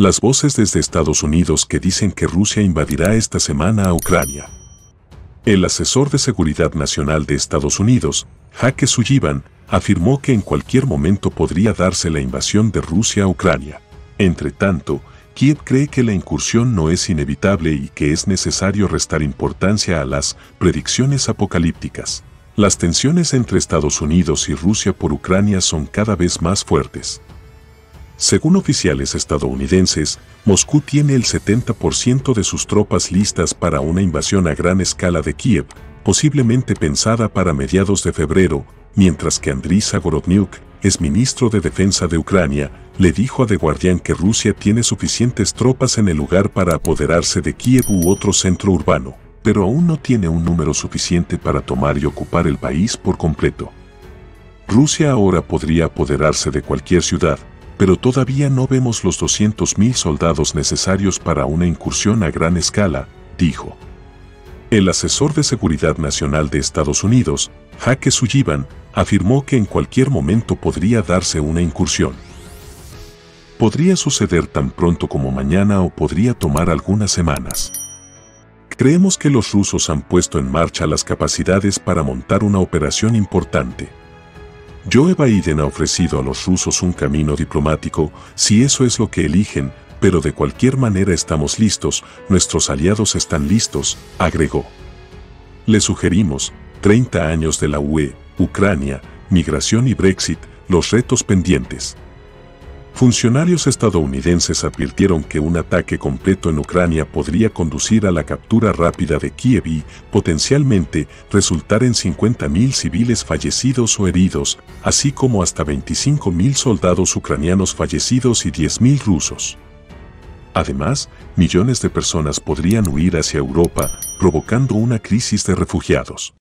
Las voces desde Estados Unidos que dicen que Rusia invadirá esta semana a Ucrania. El asesor de Seguridad Nacional de Estados Unidos, Jake Sullivan, afirmó que en cualquier momento podría darse la invasión de Rusia a Ucrania. Entre tanto, Kiev cree que la incursión no es inevitable y que es necesario restar importancia a las predicciones apocalípticas. Las tensiones entre Estados Unidos y Rusia por Ucrania son cada vez más fuertes. Según oficiales estadounidenses, Moscú tiene el 70% de sus tropas listas para una invasión a gran escala de Kiev, posiblemente pensada para mediados de febrero, mientras que Andriy Zagorodnyuk, es ministro de Defensa de Ucrania, le dijo a The Guardian que Rusia tiene suficientes tropas en el lugar para apoderarse de Kiev u otro centro urbano, pero aún no tiene un número suficiente para tomar y ocupar el país por completo. Rusia ahora podría apoderarse de cualquier ciudad, pero todavía no vemos los 200.000 soldados necesarios para una incursión a gran escala, dijo. El asesor de Seguridad Nacional de Estados Unidos, Jake Sullivan, afirmó que en cualquier momento podría darse una incursión. Podría suceder tan pronto como mañana o podría tomar algunas semanas. Creemos que los rusos han puesto en marcha las capacidades para montar una operación importante. Joe Biden ha ofrecido a los rusos un camino diplomático, si eso es lo que eligen, pero de cualquier manera estamos listos, nuestros aliados están listos, agregó. Le sugerimos, 30 años de la UE, Ucrania, migración y Brexit, los retos pendientes. Funcionarios estadounidenses advirtieron que un ataque completo en Ucrania podría conducir a la captura rápida de Kiev y, potencialmente, resultar en 50.000 civiles fallecidos o heridos, así como hasta 25.000 soldados ucranianos fallecidos y 10.000 rusos. Además, millones de personas podrían huir hacia Europa, provocando una crisis de refugiados.